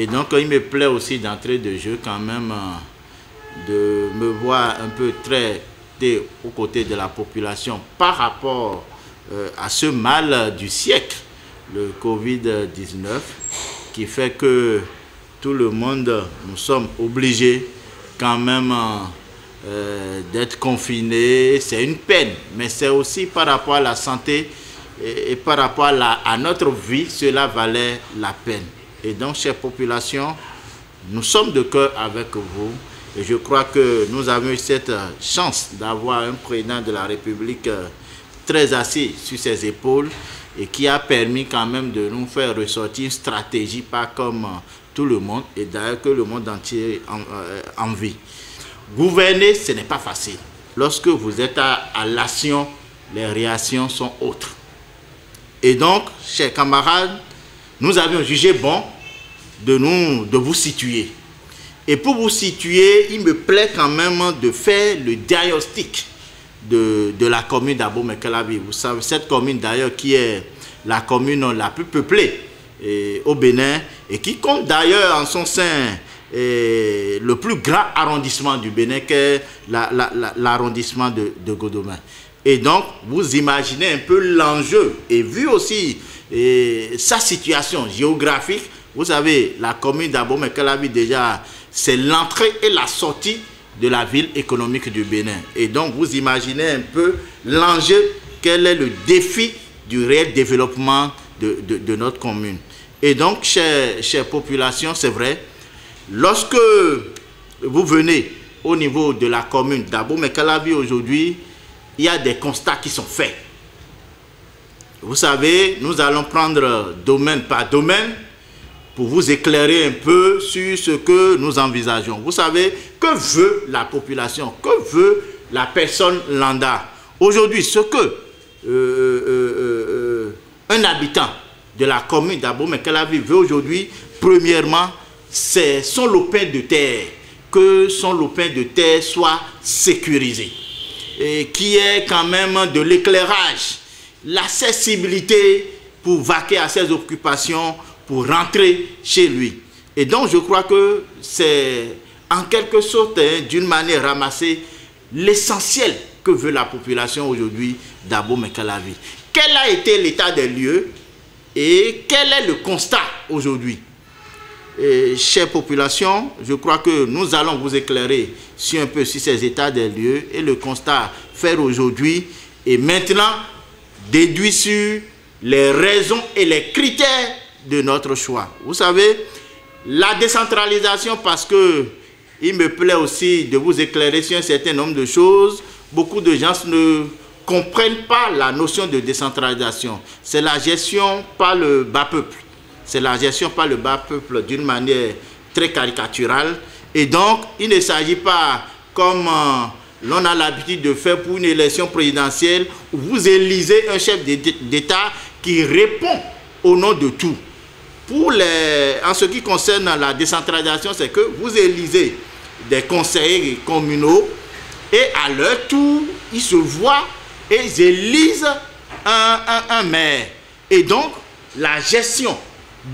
Et donc, il me plaît aussi d'entrer de jeu quand même de me voir un peu traité aux côtés de la population par rapport à ce mal du siècle, le Covid-19, qui fait que tout le monde, nous sommes obligés quand même euh, d'être confinés. C'est une peine, mais c'est aussi par rapport à la santé et, par rapport à, notre vie, cela valait la peine. Et donc, chère population, nous sommes de cœur avec vous. Et je crois que nous avons eu cette chance d'avoir un président de la République euh, très assis sur ses épaules et qui a permis quand même de nous faire ressortir une stratégie, pas comme euh, tout le monde, et d'ailleurs que le monde entier en, euh. Gouverner, ce n'est pas facile. Lorsque vous êtes à l'action, les réactions sont autres. Et donc, chers camarades, nous avions jugé bon de, vous situer. Et pour vous situer, il me plaît quand même de faire le diagnostic de, la commune d'Abo Mekelavi. Vous savez, cette commune d'ailleurs qui est la commune la plus peuplée au Bénin et qui compte d'ailleurs en son sein le plus grand arrondissement du Bénin qu'est l'arrondissement de, de Godomain. Et donc, vous imaginez un peu l'enjeu et vu aussi sa situation géographique, vous savez, la commune d'Abomey-Calabi déjà, c'est l'entrée et la sortie de la ville économique du Bénin. Et donc, vous imaginez un peu l'enjeu, quel est le défi du réel développement de, notre commune. Et donc, chère, chère population, c'est vrai, lorsque vous venez au niveau de la commune d'Abo Mekalabi aujourd'hui, il y a des constats qui sont faits. Vous savez, nous allons prendre domaine par domaine pour vous éclairer un peu sur ce que nous envisageons. Vous savez, que veut la population? Que veut la personne lambda? Aujourd'hui, ce que euh, euh, euh, un habitant de la commune d'Abo Mekalavi veut aujourd'hui, premièrement, c'est son lopin de terre, que son lopin de terre soit sécurisé, qui est quand même de l'éclairage, l'accessibilité pour vaquer à ses occupations, pour rentrer chez lui. Et donc je crois que c'est en quelque sorte, hein, d'une manière ramassée, l'essentiel que veut la population aujourd'hui d'Abo Mekalavi. Quel a été l'état des lieux et quel est le constat aujourd'hui? Chère population, je crois que nous allons vous éclairer sur un peu sur ces états des lieux et le constat faire aujourd'hui et maintenant déduit sur les raisons et les critères de notre choix. Vous savez, la décentralisation, parce que il me plaît aussi de vous éclairer sur un certain nombre de choses, beaucoup de gens ne comprennent pas la notion de décentralisation. C'est la gestion par le bas peuple. C'est la gestion par le bas peuple d'une manière très caricaturale. Et donc, il ne s'agit pas comme euh, l'on a l'habitude de faire pour une élection présidentielle où vous élisez un chef d'État qui répond au nom de tout. Pour en ce qui concerne la décentralisation, c'est que vous élisez des conseillers communaux et à leur tour, ils se voient et ils élisent un, maire. Et donc, la gestion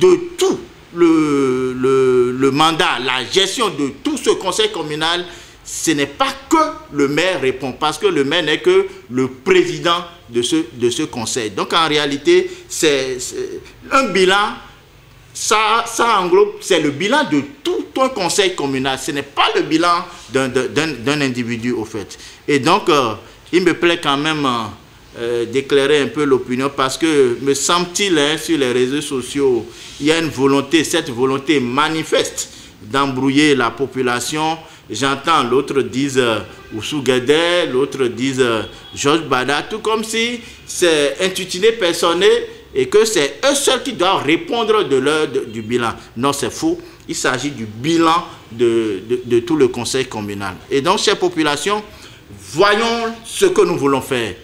de tout le, mandat, la gestion de tout ce conseil communal, ce n'est pas que le maire répond, parce que le maire n'est que le président de ce, conseil. Donc en réalité, c'est un bilan, ça, ça englobe, c'est le bilan de tout un conseil communal. Ce n'est pas le bilan d'un individu au fait. Et donc, euh, il me plaît quand même euh, euh, d'éclairer un peu l'opinion parce que me semble-t-il hein, sur les réseaux sociaux, il y a une volonté, cette volonté manifeste d'embrouiller la population. J'entends l'autre disent euh, Oussou l'autre disent euh, Georges Bada, tout comme si c'est intitulé personné et que c'est eux seuls qui doivent répondre de leur, du bilan. Non, c'est faux. Il s'agit du bilan de, de, de, tout le conseil communal. Et donc, chère population, voyons ce que nous voulons faire.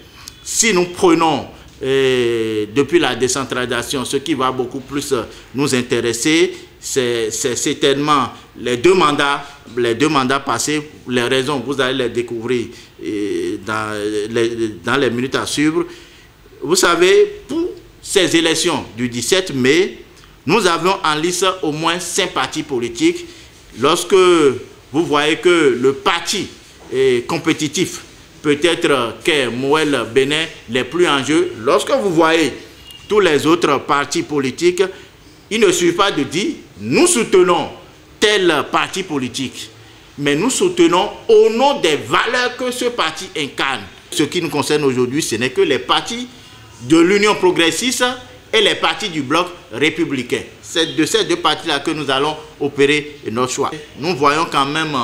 Si nous prenons eh, depuis la décentralisation, ce qui va beaucoup plus nous intéresser, c'est certainement les deux mandats, les deux mandats passés, les raisons, vous allez les découvrir eh, dans, les, dans les minutes à suivre. Vous savez, pour ces élections du 17 mai, Nous avons en liste au moins cinq partis politiques. Lorsque vous voyez que le parti est compétitif, peut-être que Moël Bénin n'est plus en jeu, lorsque vous voyez tous les autres partis politiques, il ne suffit pas de dire nous soutenons tel parti politique, mais nous soutenons au nom des valeurs que ce parti incarne. Ce qui nous concerne aujourd'hui, ce n'est que les partis de l'Union progressiste et les partis du bloc républicain. C'est de ces deux partis-là que nous allons opérer notre choix. Nous voyons quand même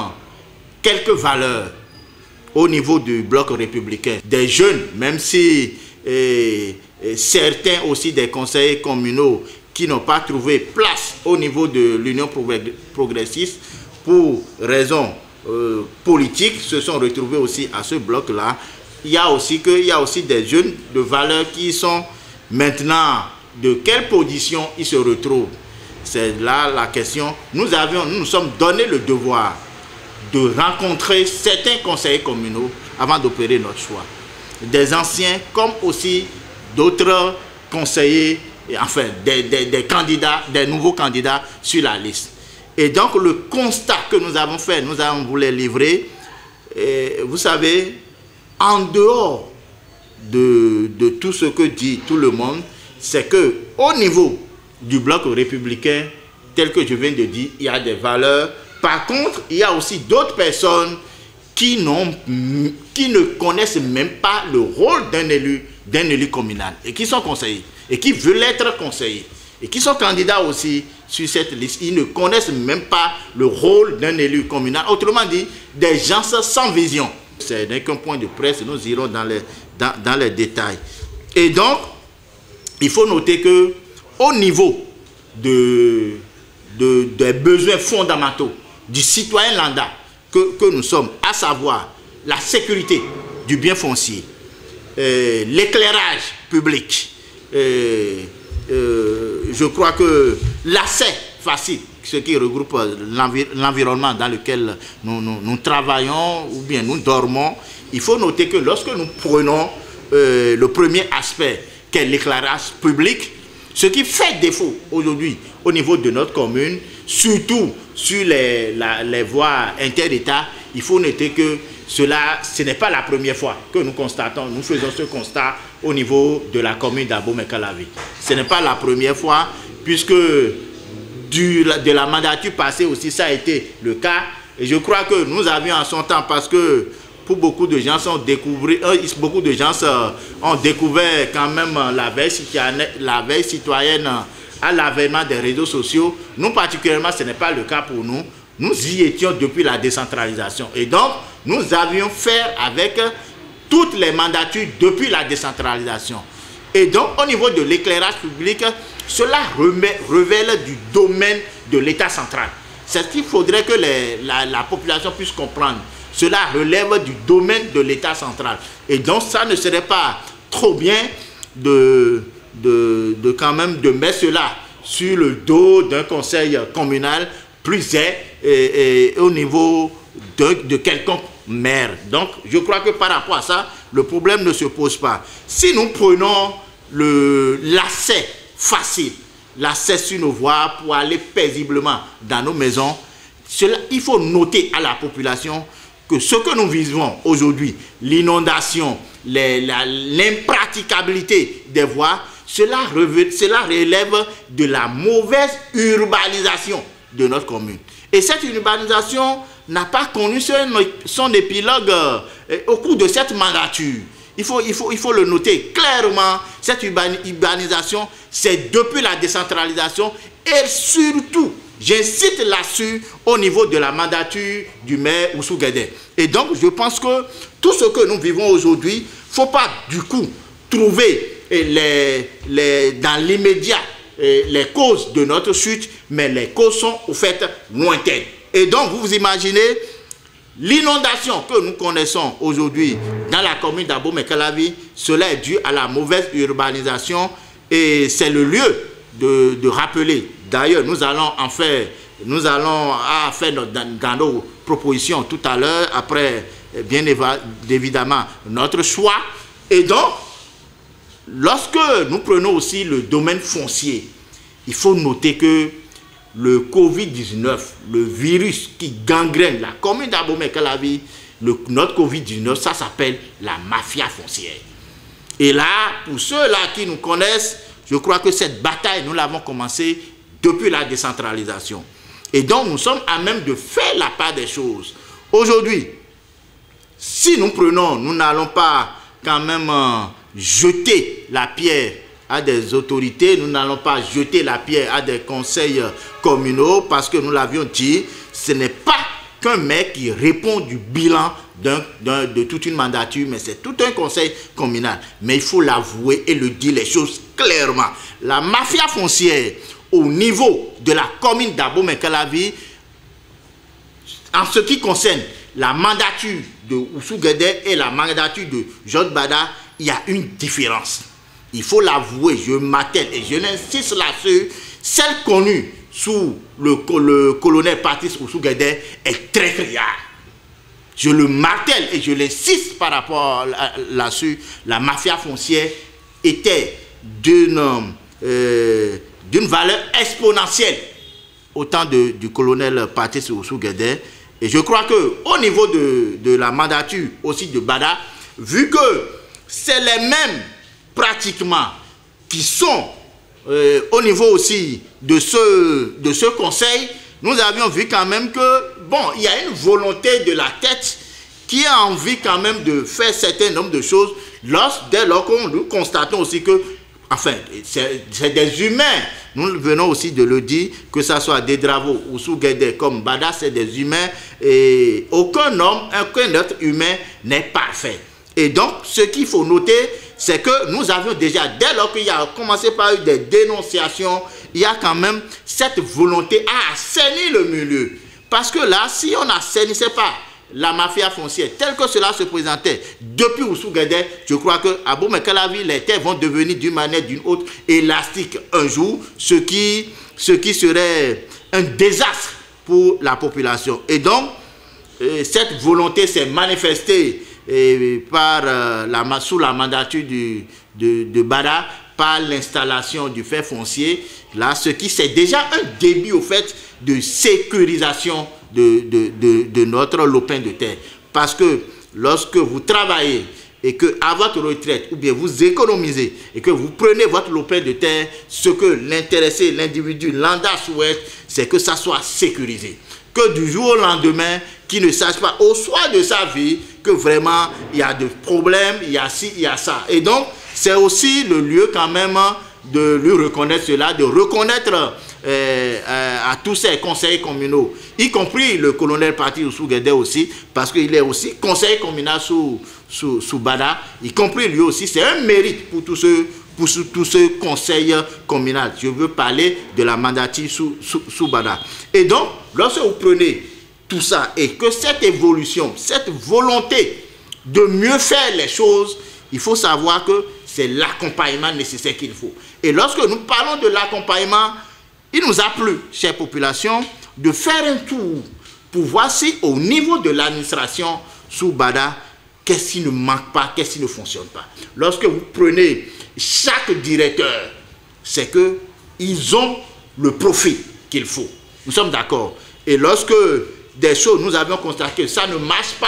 quelques valeurs au niveau du bloc républicain. Des jeunes, même si euh, euh, certains aussi des conseillers communaux qui n'ont pas trouvé place au niveau de l'Union progressiste pour raisons politiques se sont retrouvés aussi à ce bloc-là. Il y a aussi que, il y a aussi des jeunes de valeurs qui sont maintenant de quelle position ils se retrouvent? C'est là la question. Nous avions, nous nous sommes donné le devoir de rencontrer certains conseillers communaux avant d'opérer notre choix. Des anciens comme aussi d'autres conseillers, enfin des, des, candidats, des nouveaux candidats sur la liste. Et donc le constat que nous avons fait, nous avons voulu livrer, et vous savez, en dehors de, de tout ce que dit tout le monde, c'est que au niveau du bloc républicain, tel que je viens de dire, il y a des valeurs. Par contre, il y a aussi d'autres personnes qui, qui ne connaissent même pas le rôle d'un élu, d'un élu communal et qui sont conseillers et qui veulent être conseillers et qui sont candidats aussi sur cette liste. Ils ne connaissent même pas le rôle d'un élu communal. Autrement dit, des gens sans vision. Ce n'est qu'un point de presse, nous irons dans les, dans, dans les détails. Et donc, il faut noter que au niveau de, des besoins fondamentaux du citoyen lambda que, nous sommes, à savoir la sécurité du bien foncier, euh, l'éclairage public, euh, euh, je crois que l'accès facile, ce qui regroupe l'environnement dans lequel nous, nous, travaillons ou bien nous dormons, il faut noter que lorsque nous prenons le premier aspect, qu'est l'éclairage public, ce qui fait défaut aujourd'hui au niveau de notre commune, surtout sur les, les voies inter-État, il faut noter que cela, ce n'est pas la première fois que nous constatons, nous faisons ce constat au niveau de la commune d'Abomey-Calavi. Ce n'est pas la première fois, puisque du, de la mandature passée aussi, ça a été le cas. Et je crois que nous avions en son temps, parce que pour beaucoup de gens, sont euh, beaucoup de gens euh, ont découvert quand même euh, la veille citoyenne à l'avènement des réseaux sociaux. Nous, particulièrement, ce n'est pas le cas pour nous. Nous y étions depuis la décentralisation. Et donc, nous avions fait avec toutes les mandatures depuis la décentralisation. Et donc, au niveau de l'éclairage public, cela remet, révèle du domaine de l'État central. C'est qu'il faudrait que la population puisse comprendre cela relève du domaine de l'État central. Et donc, ça ne serait pas trop bien de, de, quand même de mettre cela sur le dos d'un conseil communal plus et, au niveau de, de quelconque maire. Donc, je crois que par rapport à ça, le problème ne se pose pas. Si nous prenons l'accès facile, l'accès sur nos voies pour aller paisiblement dans nos maisons, cela, il faut noter à la population que ce que nous vivons aujourd'hui, l'inondation, l'impraticabilité des voies, cela, relève de la mauvaise urbanisation de notre commune. Et cette urbanisation n'a pas connu son, épilogue euh, au cours de cette mandature. Il faut, le noter clairement, cette urbanisation, c'est depuis la décentralisation et surtout J'incite là-dessus au niveau de la mandature du maire Oussou. Et donc, je pense que tout ce que nous vivons aujourd'hui, il ne faut pas du coup trouver les, dans l'immédiat les causes de notre chute, mais les causes sont au fait lointaines. Et donc, vous vous imaginez l'inondation que nous connaissons aujourd'hui dans la commune d'Abomey-Calavi, cela est dû à la mauvaise urbanisation et c'est le lieu de, de rappeler D'ailleurs, nous allons en faire, nous allons faire dans, nos propositions tout à l'heure, après, bien évidemment, notre choix. Et donc, lorsque nous prenons aussi le domaine foncier, il faut noter que le Covid-19, le virus qui gangrène la commune d'Abomey-Calavi, notre Covid-19, ça s'appelle la mafia foncière. Et là, pour ceux-là qui nous connaissent, je crois que cette bataille, nous l'avons commencé depuis la décentralisation. Et donc, nous sommes à même de faire la part des choses. Aujourd'hui, si nous prenons, nous n'allons pas quand même euh, jeter la pierre à des autorités, nous n'allons pas jeter la pierre à des conseils communaux parce que nous l'avions dit, ce n'est pas qu'un mec qui répond du bilan de toute une mandature, mais c'est tout un conseil communal. Mais il faut l'avouer et le dire les choses clairement. La mafia foncière au niveau de la commune d'Abo Mekalavi, en ce qui concerne la mandature de Oussou Guedé et la mandature de Jod Bada, il y a une différence. Il faut l'avouer, je m'attelle et je l'insiste là-dessus. Celle connue sous le, colonel Patrice Oussou Guedé est très criard. Je le martèle et je l'insiste par rapport là-dessus. La mafia foncière était d'une euh, valeur exponentielle au temps du colonel Patrice Oussou Guedé. Et je crois qu'au niveau de, de, la mandature aussi de Bada, vu que c'est les mêmes pratiquement qui sont euh, au niveau aussi de ce, de ce conseil, nous avions vu quand même que, bon, il y a une volonté de la tête qui a envie quand même de faire certain nombre de choses dès lors que nous constatons aussi que, enfin, c'est des humains. Nous venons aussi de le dire, que ce soit des Dravo ou Sougede comme Bada, c'est des humains et aucun homme, aucun être humain n'est parfait. Et donc, ce qu'il faut noter, c'est que nous avions déjà, dès lors qu'il y a commencé par des dénonciations, il y a quand même cette volonté à assainir le milieu. Parce que là, si on n'assainissait pas la mafia foncière telle que cela se présentait depuis Oussou je crois que à Mekalavi, les terres vont devenir d'une manière d'une autre élastiques un jour, ce qui, serait un désastre pour la population. Et donc, euh, cette volonté s'est manifestée et par, euh, la, sous la mandature de, de par l'installation du fait foncier, là, ce qui c'est déjà un début au fait de sécurisation de, de, de, notre lopin de terre. Parce que lorsque vous travaillez et que à votre retraite, ou bien vous économisez et que vous prenez votre lopin de terre, ce que l'intéressé, l'individu, l'anda souhaite, c'est que ça soit sécurisé. Que du jour au lendemain, qui ne sache pas au soir de sa vie que vraiment il y a des problèmes, il y a ci, il y a ça. Et donc, c'est aussi le lieu quand même de lui reconnaître cela, de reconnaître euh, euh, à tous ces conseils communaux, y compris le colonel Parti sous Guédé aussi, parce qu'il est aussi conseiller communal sous, sous, Bada, y compris lui aussi. C'est un mérite pour tous ceux pour tout ce conseil communal. Je veux parler de la mandature sous, sous, sous Bada. Et donc, lorsque vous prenez tout ça et que cette évolution, cette volonté de mieux faire les choses, il faut savoir que c'est l'accompagnement nécessaire qu'il faut. Et lorsque nous parlons de l'accompagnement, il nous a plu, chère population, de faire un tour pour voir si au niveau de l'administration sous Bada, qu'est-ce qui ne manque pas, qu'est-ce qui ne fonctionne pas. Lorsque vous prenez chaque directeur, c'est que ils ont le profit qu'il faut. Nous sommes d'accord. Et lorsque des choses, nous avions constaté que ça ne marche pas.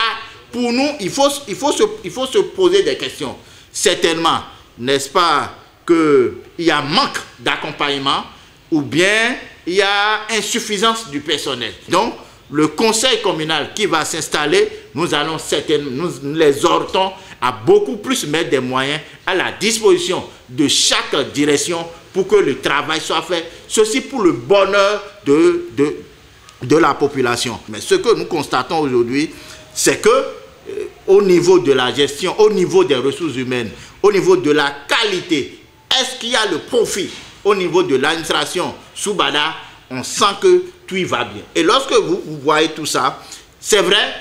Pour nous, il faut, il faut, se, il faut se poser des questions. Certainement, n'est-ce pas, qu'il y a manque d'accompagnement ou bien il y a insuffisance du personnel. Donc, le conseil communal qui va s'installer, nous allons certainement, nous les exhortons à beaucoup plus mettre des moyens à la disposition de chaque direction pour que le travail soit fait. Ceci pour le bonheur de la population. Mais ce que nous constatons aujourd'hui, c'est que euh, au niveau de la gestion, au niveau des ressources humaines, au niveau de la qualité, est-ce qu'il y a le profit au niveau de l'administration? Sous Bada On sent que tout y va bien. Et lorsque vous, voyez tout ça, c'est vrai,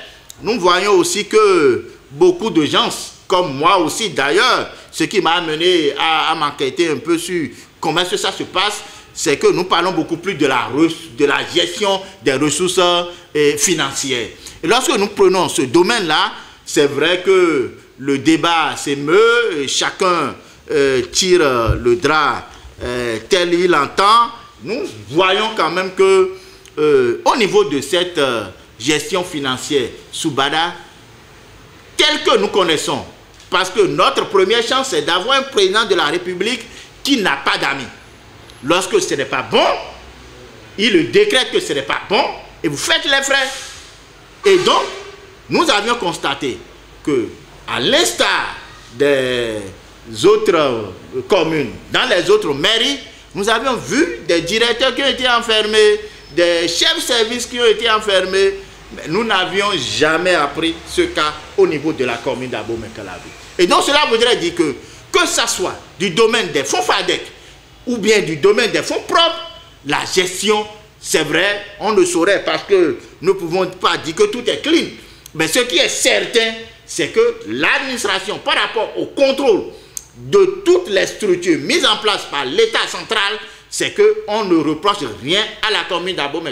nous voyons aussi que beaucoup de gens, comme moi aussi d'ailleurs, ce qui m'a amené à, à m'enquêter un peu sur comment est-ce que ça se passe, c'est que nous parlons beaucoup plus de la, de la gestion des ressources euh, financières. Et lorsque nous prenons ce domaine-là, c'est vrai que le débat s'émeut, chacun euh, tire le drap euh, tel il entend, nous voyons quand même que euh, au niveau de cette euh, gestion financière sous Bada, telle que nous connaissons, parce que notre première chance, c'est d'avoir un président de la République qui n'a pas d'amis. Lorsque ce n'est pas bon, il décrète que ce n'est pas bon et vous faites les frais. Et donc, nous avions constaté que, à l'instar des autres communes, dans les autres mairies, nous avions vu des directeurs qui ont été enfermés, des chefs de service qui ont été enfermés. Mais nous n'avions jamais appris ce cas au niveau de la commune d'Abomey-Calavi. Et donc cela voudrait dire que, que ce soit du domaine des fonds FADEC ou bien du domaine des fonds propres, la gestion, c'est vrai, on ne saurait parce que nous ne pouvons pas dire que tout est clean. Mais ce qui est certain, c'est que l'administration, par rapport au contrôle de toutes les structures mises en place par l'État central, c'est qu'on ne reproche rien à la commune d'Abo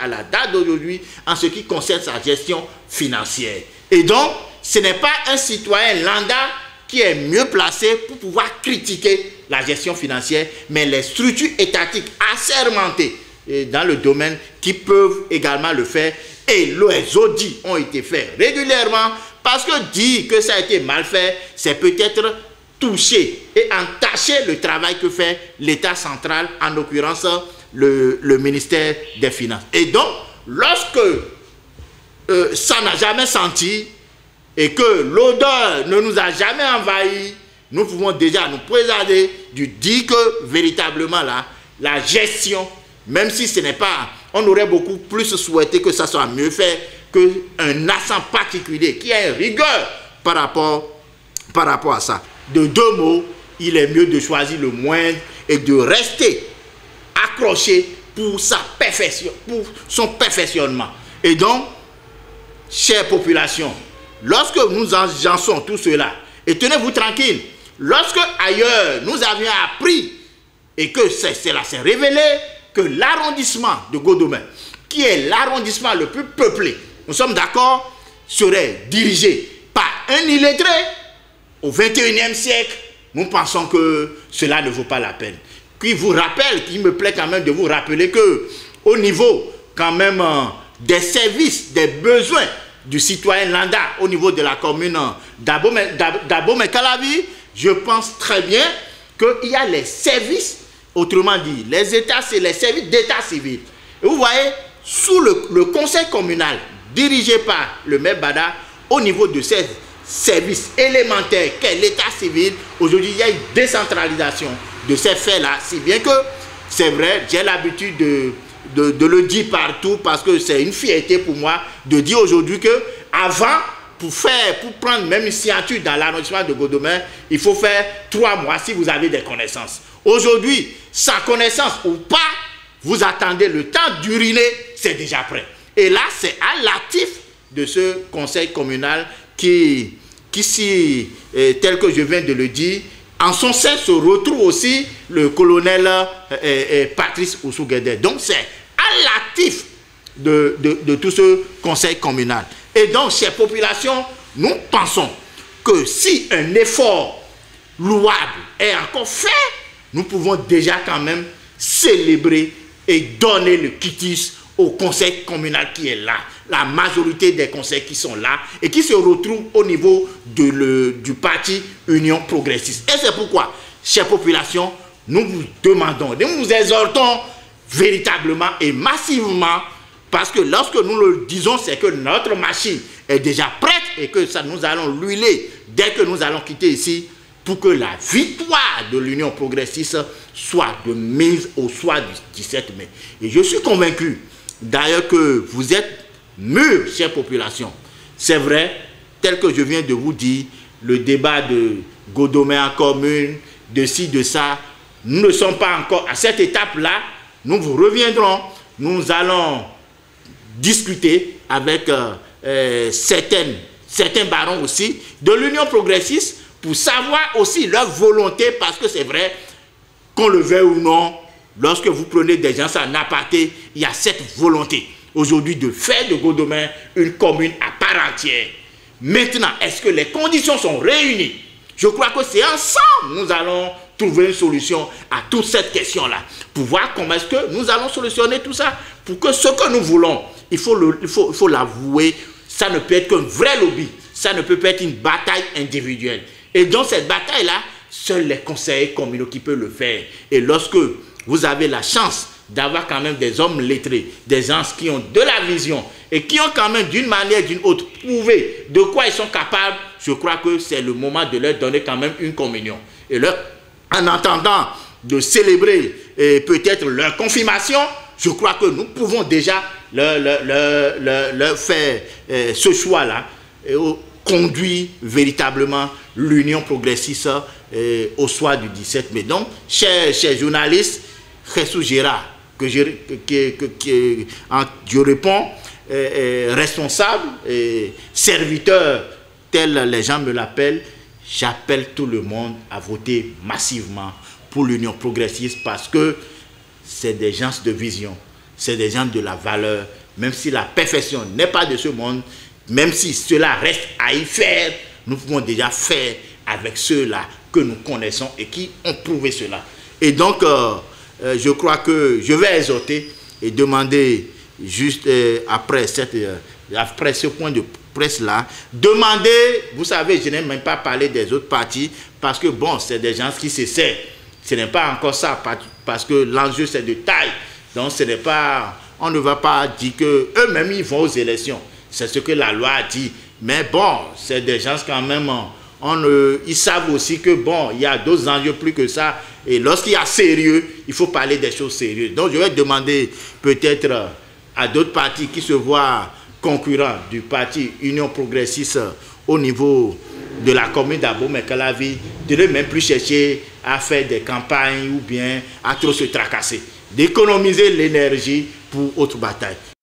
à la date d'aujourd'hui en ce qui concerne sa gestion financière. Et donc, ce n'est pas un citoyen lambda qui est mieux placé pour pouvoir critiquer la gestion financière, mais les structures étatiques assermentées dans le domaine qui peuvent également le faire. Et les audits ont été faits régulièrement parce que dire que ça a été mal fait, c'est peut-être toucher et entacher le travail que fait l'État central, en l'occurrence le, ministère des Finances. Et donc, lorsque euh, ça n'a jamais senti et que l'odeur ne nous a jamais envahi, nous pouvons déjà nous présenter du dire que véritablement là, la gestion, même si ce n'est pas, on aurait beaucoup plus souhaité que ça soit mieux fait qu'un accent particulier qui a une rigueur par rapport, par rapport à ça de deux mots, il est mieux de choisir le moindre et de rester accroché pour, sa son perfectionnement. Et donc, chère population, lorsque nous engençons tout cela, et tenez-vous tranquille, lorsque ailleurs nous avions appris et que cela s'est révélé que l'arrondissement de Godomé, qui est l'arrondissement le plus peuplé, nous sommes d'accord, serait dirigé par un illettré au 21e siècle, nous pensons que cela ne vaut pas la peine. Qui vous rappelle, qui me plaît quand même de vous rappeler que au niveau quand même euh, des services, des besoins du citoyen landa au niveau de la commune d'Abomey-Calavi, je pense très bien qu'il y a les services, autrement dit, les États, c'est les services d'état civil. Vous voyez, sous le, le, conseil communal dirigé par le maire Bada, au niveau de ces service élémentaire qu'est l'état civil, aujourd'hui il y a une décentralisation de ces faits-là, si bien que c'est vrai, j'ai l'habitude de, le dire partout parce que c'est une fierté pour moi de dire aujourd'hui que avant, pour faire, pour prendre même une signature dans l'arrondissement de Godomain, il faut faire trois mois si vous avez des connaissances. Aujourd'hui, sans connaissance ou pas, vous attendez le temps d'uriner, c'est déjà prêt. Et là, c'est à l'actif de ce conseil communal qui, si, euh, tel que je viens de le dire, en son sein se retrouve aussi le colonel euh, euh, Patrice Ousouguede. Donc c'est à l'actif de, de, tout ce conseil communal. Et donc, ces populations, nous pensons que si un effort louable est encore fait, nous pouvons déjà quand même célébrer et donner le quitus au conseil communal qui est là la majorité des conseils qui sont là et qui se retrouvent au niveau de le, du parti Union progressiste. Et c'est pourquoi, chère population, nous vous demandons, nous vous exhortons véritablement et massivement, parce que lorsque nous le disons, c'est que notre machine est déjà prête et que ça, nous allons l'huiler dès que nous allons quitter ici pour que la victoire de l'Union progressiste soit de mise au soir du 17 mai. Et je suis convaincu, d'ailleurs, que vous êtes mûre, chère population. C'est vrai, tel que je viens de vous dire, le débat de Godomé en commune, de ci, de ça, nous ne sommes pas encore à cette étape-là. Nous vous reviendrons. Nous allons discuter avec euh, euh, certains barons aussi de l'Union progressiste pour savoir aussi leur volonté, parce que c'est vrai, qu'on le veuille ou non, lorsque vous prenez des gens à Napaté, il y a cette volonté aujourd'hui de faire de Godomain une commune à part entière. Maintenant, est-ce que les conditions sont réunies? Je crois que c'est ensemble nous allons trouver une solution à toute cette question-là. Pour voir comment est-ce que nous allons solutionner tout ça. Pour que ce que nous voulons, il faut l'avouer, ça ne peut être qu'un vrai lobby. Ça ne peut pas être une bataille individuelle. Et dans cette bataille-là, seuls les conseillers communaux qui peuvent le faire. Et lorsque vous avez la chance d'avoir quand même des hommes lettrés, des gens qui ont de la vision et qui ont quand même d'une manière ou d'une autre prouvé de quoi ils sont capables, je crois que c'est le moment de leur donner quand même une communion. Et leur, en attendant de célébrer peut-être leur confirmation, je crois que nous pouvons déjà leur, leur, faire euh, ce choix-là et conduire véritablement l'Union progressiste euh, au soir du 17 mai. Donc, chers, chers journalistes, Jesus Gérard, que je, que, que, je réponds, responsable, et serviteur, tel les gens me l'appellent, j'appelle tout le monde à voter massivement pour l'Union progressiste parce que c'est des gens de vision, c'est des gens de la valeur, même si la perfection n'est pas de ce monde, même si cela reste à y faire, nous pouvons déjà faire avec ceux-là que nous connaissons et qui ont prouvé cela. Et donc, euh, euh, je crois que je vais exhorter et demander, juste euh, après, cette, euh, après ce point de presse-là, demander, vous savez, je n'ai même pas parlé des autres partis, parce que bon, c'est des gens qui s'essaient. Ce n'est pas encore ça, parce que l'enjeu c'est de taille. Donc ce n'est pas, on ne va pas dire que eux-mêmes ils vont aux élections. C'est ce que la loi dit. Mais bon, c'est des gens quand même ils savent aussi que, bon, il y a d'autres enjeux plus que ça. Et lorsqu'il y a sérieux, il faut parler des choses sérieuses. Donc, je vais demander peut-être à d'autres partis qui se voient concurrents du parti Union Progressiste au niveau de la commune d'Abo vie de ne même plus chercher à faire des campagnes ou bien à trop se tracasser. D'économiser l'énergie pour autre bataille.